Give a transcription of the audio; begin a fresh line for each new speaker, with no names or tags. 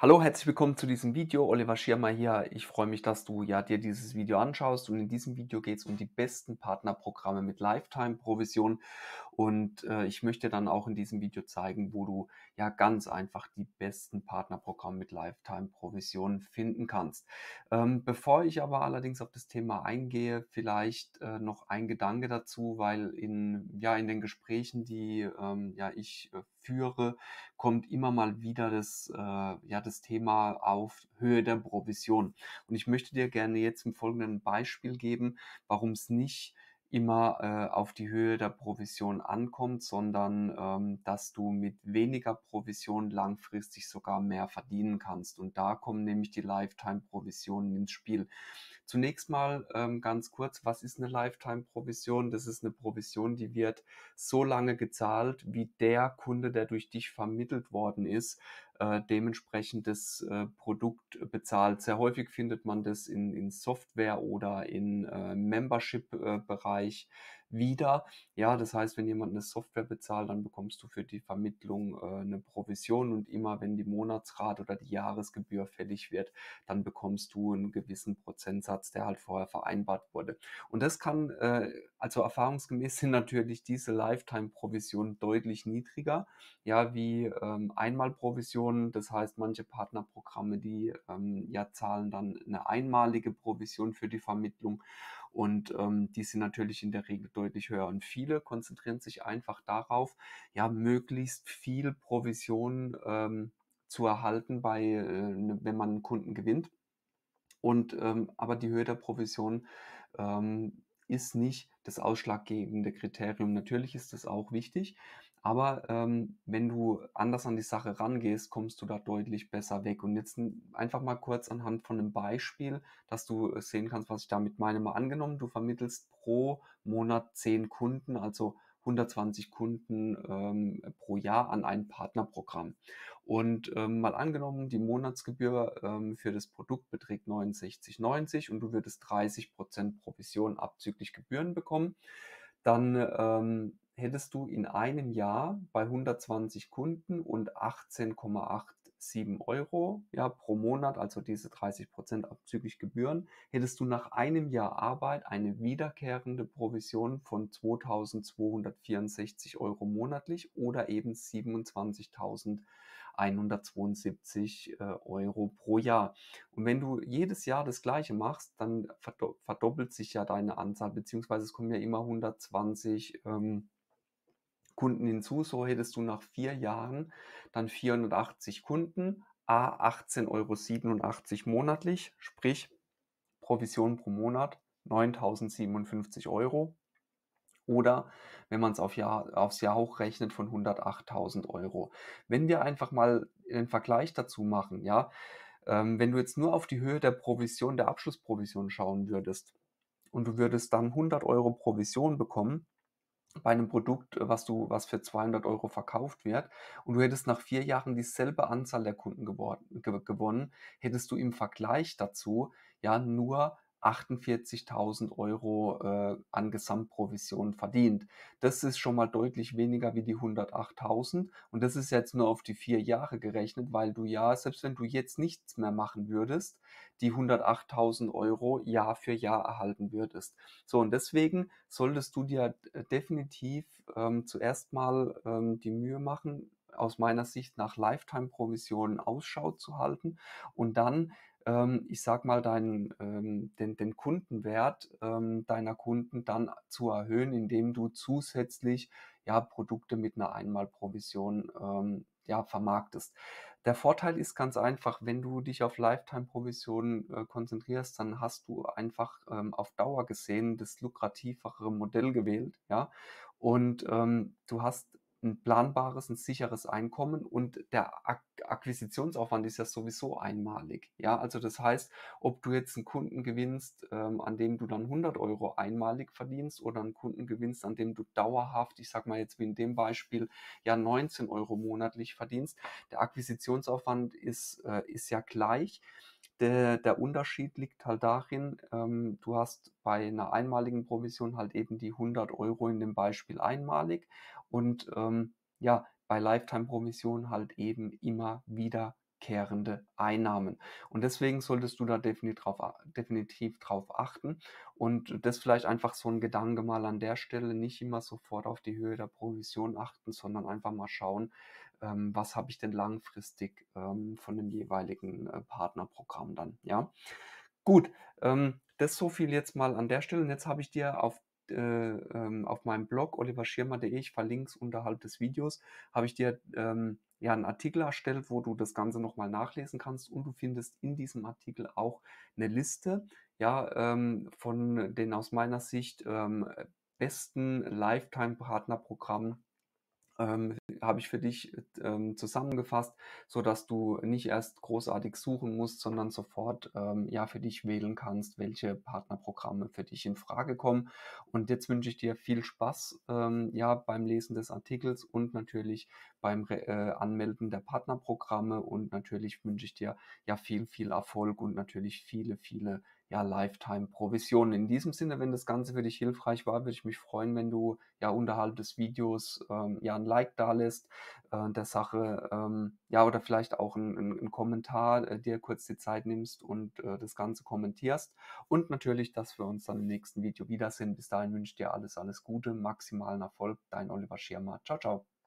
Hallo, herzlich willkommen zu diesem Video. Oliver Schirmer hier. Ich freue mich, dass du ja dir dieses Video anschaust. Und in diesem Video geht es um die besten Partnerprogramme mit Lifetime-Provision. Und äh, ich möchte dann auch in diesem Video zeigen, wo du ja ganz einfach die besten Partnerprogramme mit Lifetime-Provision finden kannst. Ähm, bevor ich aber allerdings auf das Thema eingehe, vielleicht äh, noch ein Gedanke dazu, weil in, ja, in den Gesprächen, die ähm, ja, ich äh, führe, kommt immer mal wieder das, äh, ja, das Thema auf Höhe der Provision. Und ich möchte dir gerne jetzt im folgenden Beispiel geben, warum es nicht immer äh, auf die Höhe der Provision ankommt, sondern ähm, dass du mit weniger Provision langfristig sogar mehr verdienen kannst. Und da kommen nämlich die Lifetime-Provisionen ins Spiel. Zunächst mal ähm, ganz kurz, was ist eine Lifetime-Provision? Das ist eine Provision, die wird so lange gezahlt, wie der Kunde, der durch dich vermittelt worden ist, äh, dementsprechend das äh, Produkt bezahlt. Sehr häufig findet man das in, in Software oder in äh, Membership-Bereich wieder. Ja, das heißt, wenn jemand eine Software bezahlt, dann bekommst du für die Vermittlung äh, eine Provision und immer wenn die Monatsrate oder die Jahresgebühr fällig wird, dann bekommst du einen gewissen Prozentsatz, der halt vorher vereinbart wurde. Und das kann, äh, also erfahrungsgemäß sind natürlich diese Lifetime-Provisionen deutlich niedriger, ja, wie ähm, Einmalprovisionen. Das heißt, manche Partnerprogramme, die ähm, ja zahlen dann eine einmalige Provision für die Vermittlung und ähm, die sind natürlich in der Regel deutlich höher. Und viele konzentrieren sich einfach darauf, ja, möglichst viel Provision ähm, zu erhalten, bei, äh, wenn man einen Kunden gewinnt. Und ähm, aber die Höhe der Provision ähm, ist nicht das ausschlaggebende Kriterium. Natürlich ist das auch wichtig, aber ähm, wenn du anders an die Sache rangehst, kommst du da deutlich besser weg. Und jetzt einfach mal kurz anhand von einem Beispiel, dass du sehen kannst, was ich damit meine. Mal angenommen, du vermittelst pro Monat 10 Kunden, also 120 Kunden ähm, pro Jahr an ein Partnerprogramm. Und ähm, mal angenommen, die Monatsgebühr ähm, für das Produkt beträgt 69,90 und du würdest 30% Provision abzüglich Gebühren bekommen, dann ähm, hättest du in einem Jahr bei 120 Kunden und 18,87 Euro ja, pro Monat, also diese 30 Prozent abzüglich Gebühren, hättest du nach einem Jahr Arbeit eine wiederkehrende Provision von 2264 Euro monatlich oder eben 27.000 172 äh, Euro pro Jahr. Und wenn du jedes Jahr das gleiche machst, dann verdoppelt sich ja deine Anzahl, beziehungsweise es kommen ja immer 120 ähm, Kunden hinzu. So hättest du nach vier Jahren dann 480 Kunden, a 18,87 Euro monatlich, sprich Provision pro Monat 9.057 Euro. Oder wenn man es auf Jahr, aufs Jahr hochrechnet von 108.000 Euro. Wenn wir einfach mal den Vergleich dazu machen, ja, ähm, wenn du jetzt nur auf die Höhe der Provision, der Abschlussprovision schauen würdest und du würdest dann 100 Euro Provision bekommen, bei einem Produkt, was du, was für 200 Euro verkauft wird und du hättest nach vier Jahren dieselbe Anzahl der Kunden geworden, gewonnen, hättest du im Vergleich dazu ja nur 48.000 Euro äh, an Gesamtprovision verdient. Das ist schon mal deutlich weniger wie die 108.000 und das ist jetzt nur auf die vier Jahre gerechnet, weil du ja, selbst wenn du jetzt nichts mehr machen würdest, die 108.000 Euro Jahr für Jahr erhalten würdest. So und deswegen solltest du dir definitiv ähm, zuerst mal ähm, die Mühe machen, aus meiner Sicht nach Lifetime-Provisionen Ausschau zu halten und dann ähm, ich sag mal, deinen, ähm, den, den Kundenwert ähm, deiner Kunden dann zu erhöhen, indem du zusätzlich ja, Produkte mit einer Einmalprovision ähm, ja, vermarktest. Der Vorteil ist ganz einfach, wenn du dich auf Lifetime-Provisionen äh, konzentrierst, dann hast du einfach ähm, auf Dauer gesehen das lukrativere Modell gewählt, ja. Und ähm, du hast ein planbares, ein sicheres Einkommen und der Ak Akquisitionsaufwand ist ja sowieso einmalig. Ja, also das heißt, ob du jetzt einen Kunden gewinnst, ähm, an dem du dann 100 Euro einmalig verdienst oder einen Kunden gewinnst, an dem du dauerhaft, ich sag mal jetzt wie in dem Beispiel, ja 19 Euro monatlich verdienst, der Akquisitionsaufwand ist, äh, ist ja gleich. Der, der Unterschied liegt halt darin, ähm, du hast bei einer einmaligen Provision halt eben die 100 Euro in dem Beispiel einmalig und ähm, ja, bei Lifetime-Provision halt eben immer wieder wiederkehrende Einnahmen. Und deswegen solltest du da definitiv drauf, definitiv drauf achten. Und das vielleicht einfach so ein Gedanke mal an der Stelle, nicht immer sofort auf die Höhe der Provision achten, sondern einfach mal schauen, ähm, was habe ich denn langfristig ähm, von dem jeweiligen äh, Partnerprogramm dann. Ja, gut. Ähm, das so viel jetzt mal an der Stelle. Und jetzt habe ich dir auf äh, ähm, auf meinem Blog oliverschirmer.de, ich verlinke es unterhalb des Videos, habe ich dir ähm, ja einen Artikel erstellt, wo du das Ganze nochmal nachlesen kannst und du findest in diesem Artikel auch eine Liste ja, ähm, von den aus meiner Sicht ähm, besten Lifetime-Partnerprogrammen ähm, habe ich für dich ähm, zusammengefasst, so dass du nicht erst großartig suchen musst, sondern sofort ähm, ja für dich wählen kannst, welche Partnerprogramme für dich in Frage kommen. Und jetzt wünsche ich dir viel Spaß ähm, ja beim Lesen des Artikels und natürlich beim äh, Anmelden der Partnerprogramme und natürlich wünsche ich dir ja viel viel Erfolg und natürlich viele viele ja, Lifetime-Provisionen. In diesem Sinne, wenn das Ganze für dich hilfreich war, würde ich mich freuen, wenn du ja unterhalb des Videos ähm, ja ein Like da lässt äh, der Sache, ähm, ja, oder vielleicht auch ein, ein, ein Kommentar, äh, dir kurz die Zeit nimmst und äh, das Ganze kommentierst. Und natürlich, dass wir uns dann im nächsten Video wiedersehen. Bis dahin wünsche ich dir alles, alles Gute, maximalen Erfolg. Dein Oliver Schirmer. Ciao, ciao.